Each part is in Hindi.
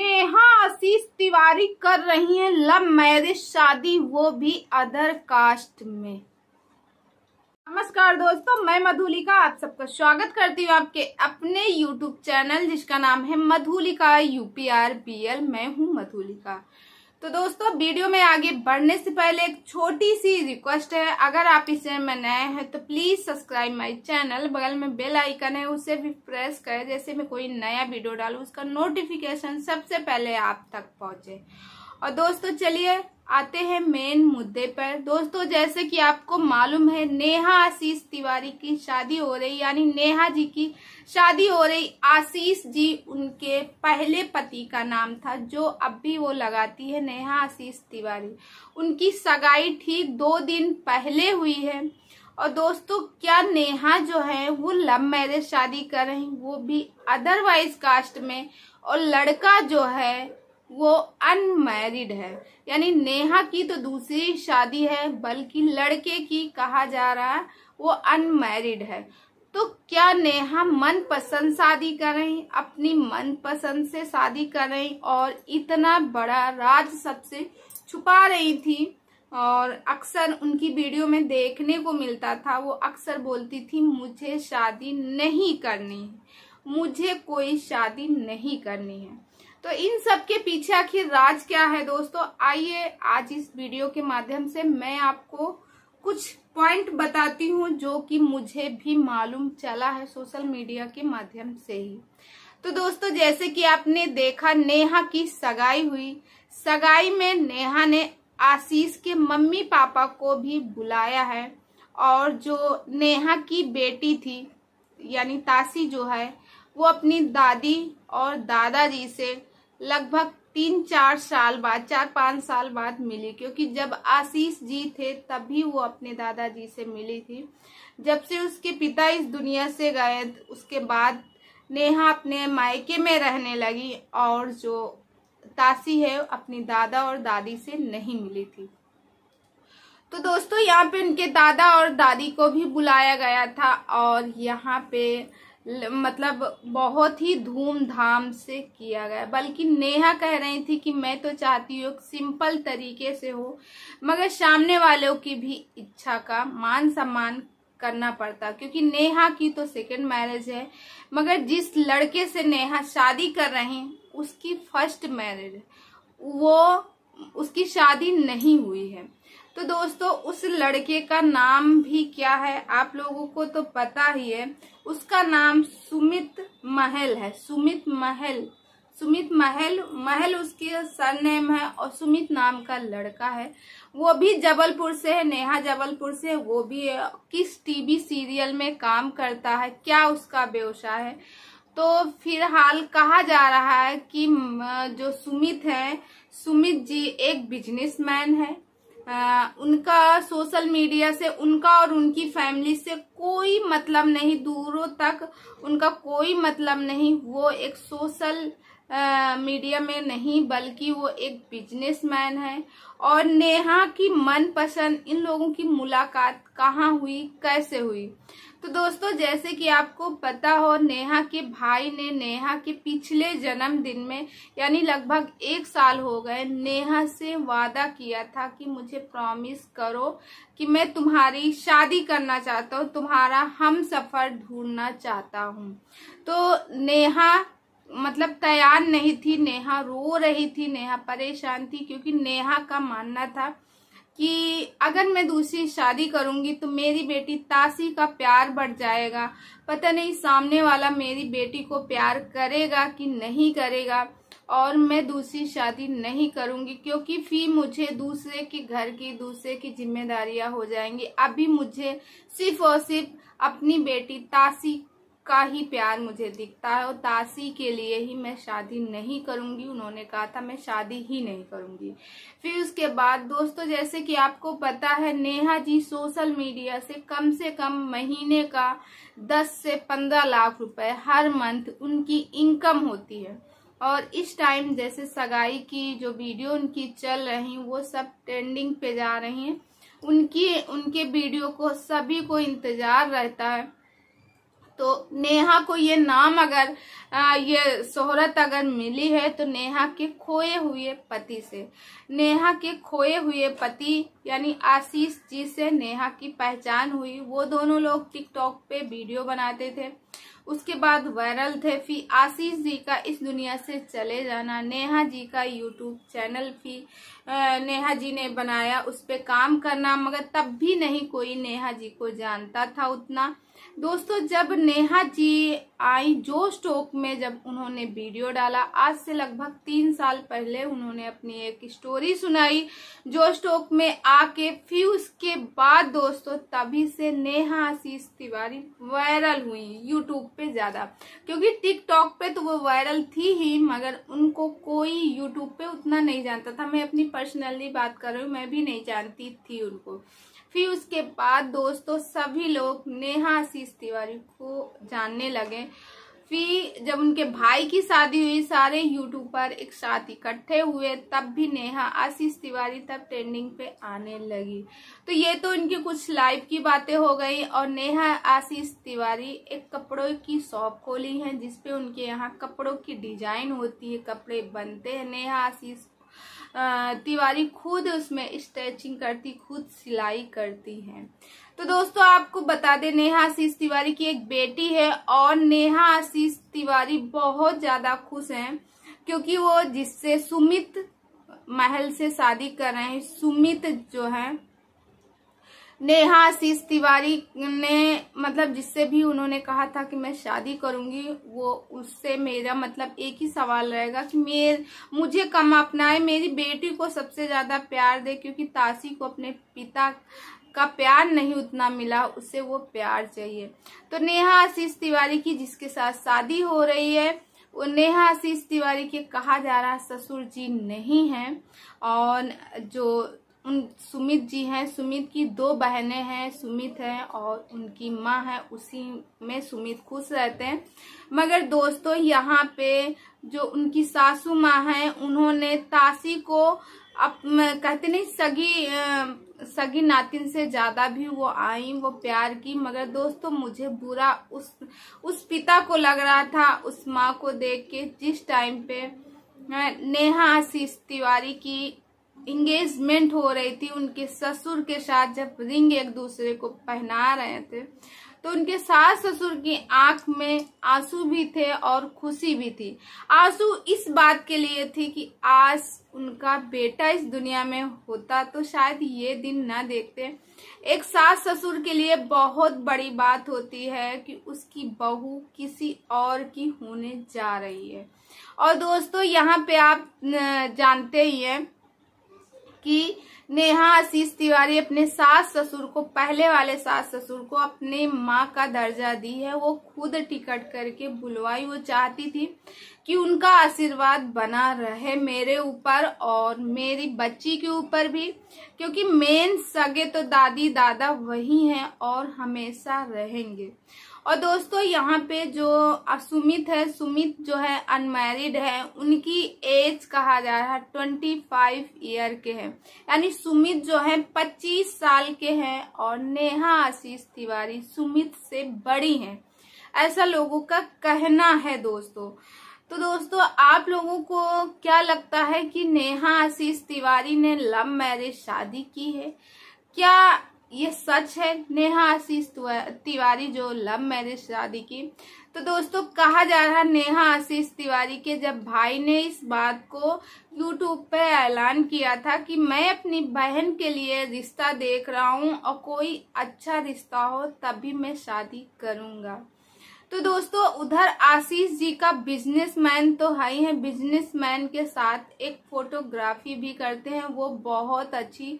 नेहा आशीष तिवारी कर रही हैं लव मैरिज शादी, वो भी अदर कास्ट में। नमस्कार दोस्तों, मैं मधुलिका, आप सबका स्वागत करती हूँ आपके अपने YouTube चैनल, जिसका नाम है मधुलिका यूपीआर बीएल मैं हूँ मधुलिका। तो दोस्तों, वीडियो में आगे बढ़ने से पहले एक छोटी सी रिक्वेस्ट है। अगर आप इस चैनल में नए हैं तो प्लीज़ सब्सक्राइब माय चैनल बगल में बेल आइकन है, उसे भी प्रेस करें, जैसे मैं कोई नया वीडियो डालू, उसका नोटिफिकेशन सबसे पहले आप तक पहुँचे। और दोस्तों चलिए आते हैं मेन मुद्दे पर। दोस्तों, जैसे कि आपको मालूम है, नेहा आशीष तिवारी की शादी हो रही, यानी नेहा जी की शादी हो रही। आशीष जी उनके पहले पति का नाम था, जो अब भी वो लगाती है, नेहा आशीष तिवारी। उनकी सगाई ठीक दो दिन पहले हुई है। और दोस्तों, क्या नेहा जो है, वो लव मैरिज शादी कर रही? वो भी अदरवाइज़ कास्ट में। और लड़का जो है वो अनमैरिड है। यानी नेहा की तो दूसरी शादी है, बल्कि लड़के की कहा जा रहा है, वो अनमैरिड है। तो क्या नेहा मन पसंद शादी कर रही, अपनी मन पसंद से शादी कर रही और इतना बड़ा राज सबसे छुपा रही थी? और अक्सर उनकी वीडियो में देखने को मिलता था, वो अक्सर बोलती थी, मुझे शादी नहीं करनी मुझे कोई शादी नहीं करनी है। तो इन सब के पीछे आखिर राज क्या है दोस्तों? आइए आज इस वीडियो के माध्यम से मैं आपको कुछ पॉइंट बताती हूँ जो कि मुझे भी मालूम चला है सोशल मीडिया के माध्यम से ही। तो दोस्तों, जैसे कि आपने देखा, नेहा की सगाई हुई। सगाई में नेहा ने आशीष के मम्मी पापा को भी बुलाया है और जो नेहा की बेटी थी, यानी तासी जो है, वो अपनी दादी और दादाजी से लगभग तीन चार साल बाद, चार पाँच साल बाद मिली, क्योंकि जब आशीष जी थे, तभी वो अपने दादाजी से मिली थी। जब से उसके पिता इस दुनिया से गए, उसके बाद नेहा अपने मायके में रहने लगी और जो तासी है, अपनी दादा और दादी से नहीं मिली थी। तो दोस्तों, यहाँ पे उनके दादा और दादी को भी बुलाया गया था और यहाँ पे मतलब बहुत ही धूमधाम से किया गया। बल्कि नेहा कह रही थी कि मैं तो चाहती हूँ सिंपल तरीके से हो, मगर सामने वालों की भी इच्छा का मान सम्मान करना पड़ता, क्योंकि नेहा की तो सेकंड मैरिज है, मगर जिस लड़के से नेहा शादी कर रहे हैं उसकी फ़र्स्ट मैरिज वो उसकी शादी नहीं हुई है। तो दोस्तों, उस लड़के का नाम भी क्या है? आप लोगों को तो पता ही है। उसका नाम सुमित महल है। सुमित महल। सुमित महल। महल उसके सरनेम है और सुमित नाम का लड़का है। वो भी जबलपुर से है, नेहा जबलपुर से वो भी, किस टीवी सीरियल में काम करता है? क्या उसका व्यवसाय है? तो फ़िलहाल कहा जा रहा है कि जो सुमित है, सुमित जी एक बिजनेसमैन है। उनका सोशल मीडिया से, उनका और उनकी फैमिली से कोई मतलब नहीं, दूरों तक उनका कोई मतलब नहीं। वो एक सोशल मीडिया में नहीं, बल्कि वो एक बिजनेसमैन है। और नेहा की मनपसंद, इन लोगों की मुलाकात कहाँ हुई, कैसे हुई? तो दोस्तों, जैसे कि आपको पता हो, नेहा के भाई ने नेहा के पिछले जन्मदिन में, यानी लगभग एक साल हो गए, नेहा से वादा किया था कि मुझे प्रॉमिस करो कि मैं तुम्हारी शादी करना चाहता हूँ, तुम्हारा हम सफ़र ढूंढना चाहता हूँ। तो नेहा मतलब तैयार नहीं थी, नेहा रो रही थी, नेहा परेशान थी, क्योंकि नेहा का मानना था कि अगर मैं दूसरी शादी करूँगी तो मेरी बेटी तासी का प्यार बढ़ जाएगा। पता नहीं सामने वाला मेरी बेटी को प्यार करेगा कि नहीं करेगा और मैं दूसरी शादी नहीं करूँगी क्योंकि फिर मुझे दूसरे के घर की, दूसरे की जिम्मेदारियाँ हो जाएँगी। अभी मुझे सिर्फ़ और सिर्फ़ अपनी बेटी तासी का ही प्यार मुझे दिखता है और तासी के लिए ही मैं शादी नहीं करूँगी। उन्होंने कहा था, मैं शादी ही नहीं करूँगी। फिर उसके बाद, दोस्तों, जैसे कि आपको पता है, नेहा जी सोशल मीडिया से कम से कम महीने का 10 से 15 लाख रुपए हर मंथ उनकी इनकम होती है। और इस टाइम जैसे सगाई की जो वीडियो उनकी चल रही, वो सब ट्रेंडिंग पे जा रही हैं। उनकी, उनके वीडियो को सभी को इंतज़ार रहता है। तो नेहा को ये नाम अगर आ, ये शोहरत अगर मिली है तो नेहा के खोए हुए पति से। नेहा के खोए हुए पति यानी आशीष जी से नेहा की पहचान हुई। वो दोनों लोग टिकटॉक पे वीडियो बनाते थे। उसके बाद वायरल थे। फिर आशीष जी का इस दुनिया से चले जाना। नेहा जी का यूट्यूब चैनल भी नेहा जी ने बनाया। उस पर काम करना। मगर तब भी नहीं कोई नेहा जी को जानता था उतना। दोस्तों, जब नेहा जी आई जो स्टॉक में, जब उन्होंने वीडियो डाला, आज से लगभग तीन साल पहले उन्होंने अपनी एक स्टोरी सुनाई जो स्टॉक में आके, फिर उसके बाद दोस्तों, तभी से नेहा आशीष तिवारी वायरल हुई यूट्यूब पे ज़्यादा। क्योंकि टिकटॉक पे तो वो वायरल थी ही, मगर उनको कोई यूट्यूब पे उतना नहीं जानता था। मैं अपनी पर्सनली बात कर रही हूँ, मैं भी नहीं जानती थी उनको। फिर उसके बाद दोस्तों सभी लोग नेहा आशीष तिवारी को जानने लगे। फिर जब उनके भाई की शादी हुई, सारे यूट्यूबर एक साथ इकट्ठे हुए, तब भी नेहा आशीष तिवारी तब ट्रेंडिंग पे आने लगी। तो ये तो इनकी कुछ लाइव की बातें हो गई और नेहा आशीष तिवारी एक कपड़ों की शॉप खोली है, जिसपे उनके यहाँ कपड़ों की डिज़ाइन होती है, कपड़े बनते हैं। नेहा आशीष तिवारी खुद उसमें स्ट्रेचिंग करती, खुद सिलाई करती हैं। तो दोस्तों, आपको बता दें, नेहा आशीष तिवारी की एक बेटी है और नेहा आशीष तिवारी बहुत ज़्यादा खुश हैं क्योंकि वो जिससे सुमित महल से शादी कर रहे हैं, सुमित जो है नेहा आशीष तिवारी ने मतलब जिससे भी उन्होंने कहा था कि मैं शादी करूँगी, वो उससे मेरा मतलब एक ही सवाल रहेगा कि मेरे, मुझे कम अपनाए, मेरी बेटी को सबसे ज़्यादा प्यार दे, क्योंकि तासी को अपने पिता का प्यार नहीं उतना मिला, उसे वो प्यार चाहिए। तो नेहा आशीष तिवारी की जिसके साथ शादी हो रही है, वो नेहा आशीष तिवारी के कहा जा रहा ससुर जी नहीं है, और जो उन सुमित जी हैं। सुमित की दो बहनें हैं, सुमित हैं और उनकी माँ है। उसी में सुमित खुश रहते हैं। मगर दोस्तों, यहाँ पे जो उनकी सासू माँ हैं, उन्होंने तासी को अप, कहते नहीं, सगी सगी नातिन से ज़्यादा भी वो आई, वो प्यार की। मगर दोस्तों, मुझे बुरा उस उस पिता को लग रहा था, उस माँ को देख के जिस टाइम पे नेहा आशीष तिवारी की इंगेजमेंट हो रही थी उनके ससुर के साथ जब रिंग एक दूसरे को पहना रहे थे तो उनके सास ससुर की आँख में आँसू भी थे और खुशी भी थी। आँसू इस बात के लिए थी कि आज उनका बेटा इस दुनिया में होता तो शायद ये दिन ना देखते। एक सास ससुर के लिए बहुत बड़ी बात होती है कि उसकी बहू किसी और की होने जा रही है। और दोस्तों, यहाँ पे आप जानते ही हैं कि नेहा, आशीष तिवारी अपने सास ससुर को, पहले वाले सास ससुर को अपने माँ का दर्जा दी है। वो खुद टिकट करके बुलवाई। वो चाहती थी कि उनका आशीर्वाद बना रहे मेरे ऊपर और मेरी बच्ची के ऊपर भी, क्योंकि मेन सगे तो दादी दादा वही हैं और हमेशा रहेंगे। और दोस्तों, यहाँ पे जो सुमित है, सुमित जो है अनमैरिड है, उनकी एज कहा जा रहा है ट्वेंटी फाइव ईयर के हैं। यानी सुमित जो है पच्चीस साल के हैं और नेहा आशीष तिवारी सुमित से बड़ी हैं। ऐसा लोगों का कहना है दोस्तों। तो दोस्तों, आप लोगों को क्या लगता है कि नेहा आशीष तिवारी ने लव मैरिज शादी की है? क्या ये सच है, नेहा आशीष तिवारी जो लव मैरिज शादी की। तो दोस्तों, कहा जा रहा नेहा आशीष तिवारी के जब भाई ने इस बात को यूट्यूब पे ऐलान किया था कि मैं अपनी बहन के लिए रिश्ता देख रहा हूँ और कोई अच्छा रिश्ता हो, तभी मैं शादी करूँगा। तो दोस्तों, उधर आशीष जी का बिजनेसमैन तो है ही है। बिजनेसमैन के साथ एक फोटोग्राफी भी करते हैं। वो बहुत अच्छी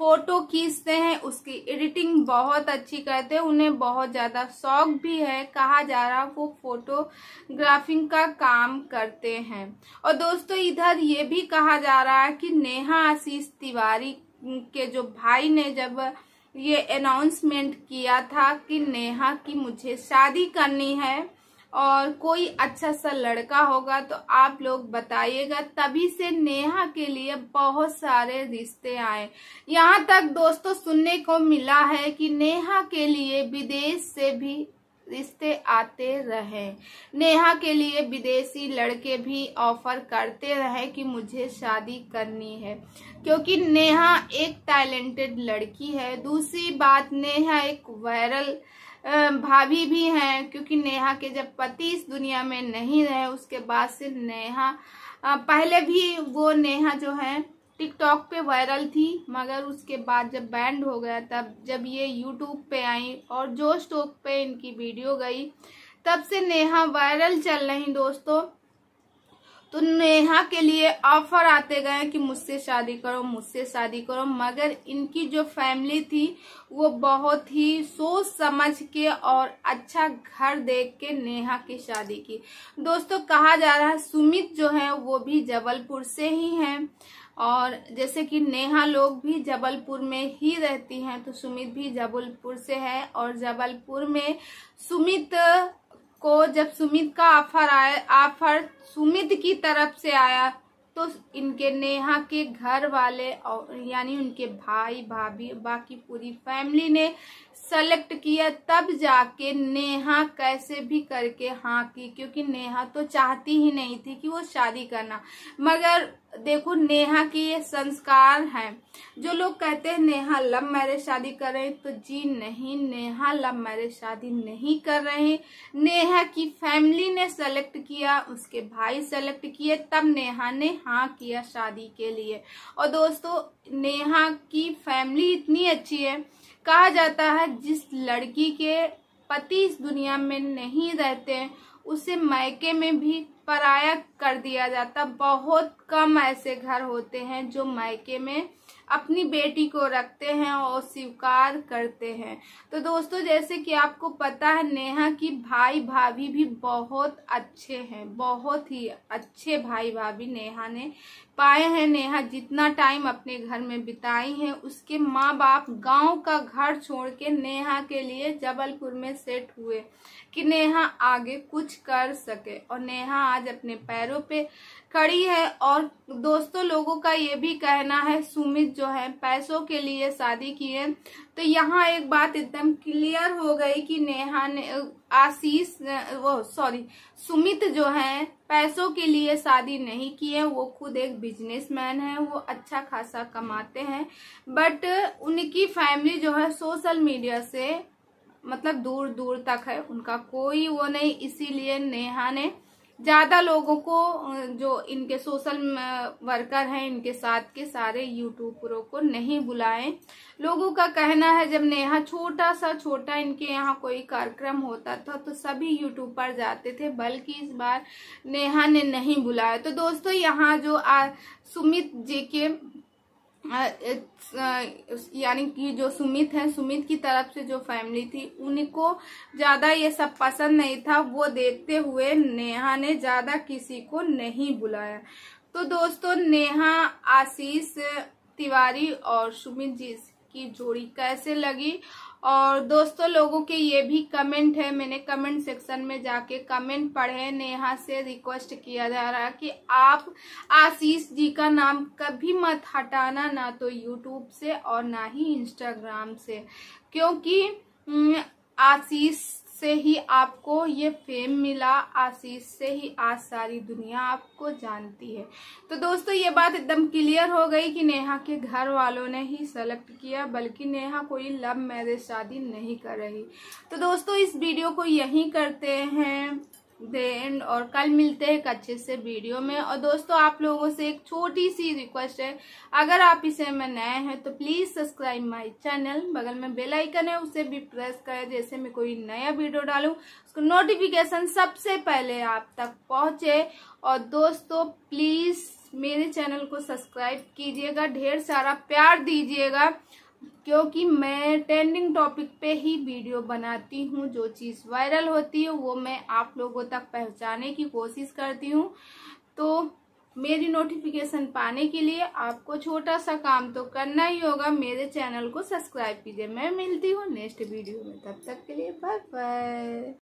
फ़ोटो खींचते हैं, उसकी एडिटिंग बहुत अच्छी करते हैं, उन्हें बहुत ज़्यादा शौक भी है, कहा जा रहा वो फोटोग्राफिंग का काम करते हैं। और दोस्तों, इधर ये भी कहा जा रहा है कि नेहा आशीष तिवारी के जो भाई ने जब ये अनाउंसमेंट किया था कि नेहा की मुझे शादी करनी है और कोई अच्छा सा लड़का होगा तो आप लोग बताइएगा। तभी से नेहा के लिए बहुत सारे रिश्ते आए। यहाँ तक दोस्तों, सुनने को मिला है कि नेहा के लिए विदेश से भी रिश्ते आते रहे। नेहा के लिए विदेशी लड़के भी ऑफ़र करते रहे कि मुझे शादी करनी है, क्योंकि नेहा एक टैलेंटेड लड़की है। दूसरी बात, नेहा एक वायरल भाभी भी हैं, क्योंकि नेहा के जब पति इस दुनिया में नहीं रहे, उसके बाद से नेहा पहले भी वो नेहा जो है, टिकटॉक पे वायरल थी, मगर उसके बाद जब बैंड हो गया, तब जब ये यूट्यूब पे आई और जोश टॉक पे इनकी वीडियो गई, तब से नेहा वायरल चल रही दोस्तों। तो नेहा के लिए ऑफ़र आते गए कि मुझसे शादी करो, मुझसे शादी करो, मगर इनकी जो फैमिली थी, वो बहुत ही सोच समझ के और अच्छा घर देख के नेहा की शादी की। दोस्तों, कहा जा रहा है, सुमित जो है, वो भी जबलपुर से ही हैं। और जैसे कि नेहा लोग भी जबलपुर में ही रहती हैं तो सुमित भी जबलपुर से है। और जबलपुर में सुमित को जब सुमित का ऑफ़र आया, ऑफ़र सुमित की तरफ़ से आया तो इनके नेहा के घर वाले और यानी उनके भाई, भाभी, बाकी पूरी फैमिली ने सेलेक्ट किया, तब जाके नेहा कैसे भी करके हाँ की, क्योंकि नेहा तो चाहती ही नहीं थी कि वो शादी करना। मगर देखो, नेहा के ये संस्कार हैं। जो लोग कहते हैं, नेहा लव मैरिज शादी कर रहे तो जी नहीं, नेहा लव मैरिज शादी नहीं कर रहे नेहा की फैमिली ने सेलेक्ट किया, उसके भाई सेलेक्ट किए, तब नेहा ने हाँ किया शादी के लिए। और दोस्तों, नेहा की फैमिली इतनी अच्छी है कहा जाता है, जिस लड़की के पति इस दुनिया में नहीं रहते उसे मायके में भी पराया कर दिया जाता। बहुत कम ऐसे घर होते हैं जो मायके में अपनी बेटी को रखते हैं और स्वीकार करते हैं। तो दोस्तों, जैसे कि आपको पता है, नेहा की भाई भाभी भी बहुत अच्छे हैं, बहुत ही अच्छे भाई भाभी नेहा ने पाए हैं। नेहा जितना टाइम अपने घर में बिताई है, उसके माँ बाप गाँव का घर छोड़ के नेहा के लिए जबलपुर में सेट हुए कि नेहा आगे कुछ कर सके। और नेहा आज अपने पैरों पे खड़ी है और दोस्तों, लोगों का ये भी कहना है, सुमित जो है, पैसों के लिए शादी की है। तो यहाँ एक बात एकदम क्लियर हो गई कि नेहा ने आशीष वो सॉरी सुमित जो है, पैसों के लिए शादी नहीं की है। वो खुद एक बिजनेसमैन है, वो अच्छा खासा कमाते हैं। बट उनकी फैमिली जो है सोशल मीडिया से मतलब दूर दूर तक है। उनका कोई वो नहीं, इसीलिए नेहा ने ज़्यादा लोगों को जो इनके सोशल वर्कर हैं इनके साथ के सारे यूट्यूबरों को नहीं बुलाएँ। लोगों का कहना है जब नेहा छोटा सा छोटा इनके यहाँ कोई कार्यक्रम होता था तो सभी यूट्यूब पर जाते थे बल्कि इस बार नेहा ने नहीं बुलाया। तो दोस्तों यहाँ जो आ, सुमित जी के यानी कि जो सुमित है, सुमित की तरफ़ से जो फैमिली थी, उनको ज़्यादा ये सब पसंद नहीं था। वो देखते हुए नेहा ने ज़्यादा किसी को नहीं बुलाया। तो दोस्तों, नेहा, आशीष, तिवारी और सुमित जी की जोड़ी कैसे लगी? और दोस्तों, लोगों के ये भी कमेंट है। मैंने कमेंट सेक्शन में जाके कमेंट पढ़े। नेहा से रिक्वेस्ट किया जा रहा है कि आप आशीष जी का नाम कभी मत हटाना, ना तो यूट्यूब से और ना ही इंस्टाग्राम से। क्योंकि आशीष से ही आपको ये फेम मिला, आशीष से ही आज सारी दुनिया आपको जानती है। तो दोस्तों, ये बात एकदम क्लियर हो गई कि नेहा के घर वालों ने ही सेलेक्ट किया, बल्कि नेहा कोई लव मैरिज शादी नहीं कर रही। तो दोस्तों, इस वीडियो को यहीं करते हैं। देन और कल मिलते हैं एक अच्छे से वीडियो में। और दोस्तों, आप लोगों से एक छोटी सी रिक्वेस्ट है। अगर आप इसे में नए हैं तो प्लीज़ सब्सक्राइब माय चैनल बगल में बेल आइकन है, उसे भी प्रेस करें जैसे मैं कोई नया वीडियो डालूं। उसको नोटिफिकेशन सबसे पहले आप तक पहुँचे। और दोस्तों प्लीज़ मेरे चैनल को सब्सक्राइब कीजिएगा। ढेर सारा प्यार दीजिएगा। क्योंकि मैं ट्रेंडिंग टॉपिक पे ही वीडियो बनाती हूँ, जो चीज़ वायरल होती है, वो मैं आप लोगों तक पहुँचाने की कोशिश करती हूँ। तो मेरी नोटिफिकेशन पाने के लिए आपको छोटा सा काम तो करना ही होगा। मेरे चैनल को सब्सक्राइब कीजिए। मैं मिलती हूँ नेक्स्ट वीडियो में। तब तक के लिए बाय बाय